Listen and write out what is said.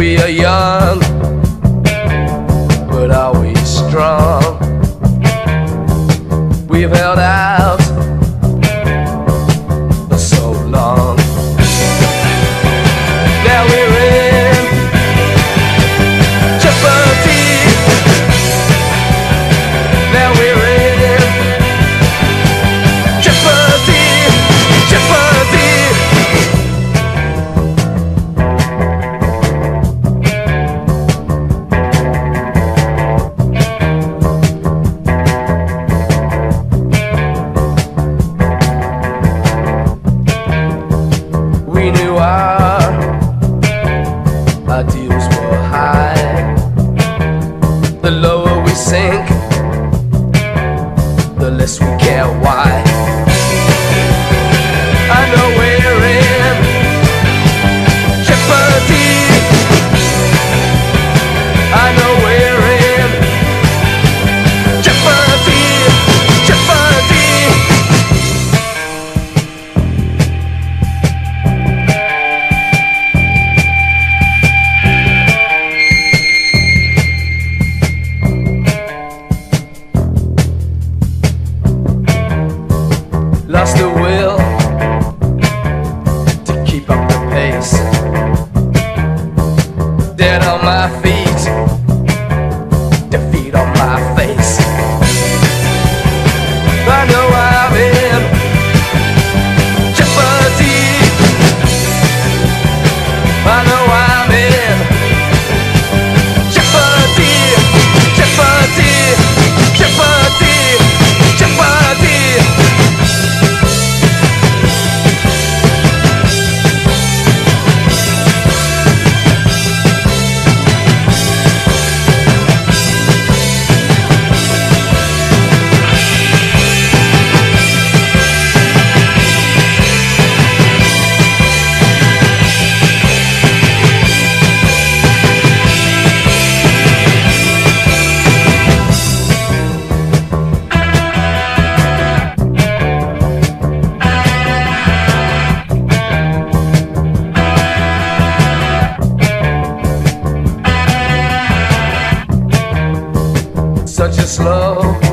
We are young, but are we strong? We've held out ideals were high. The lower we sink, the less we care why. eyes, dead on my feet, defeat on my feet. love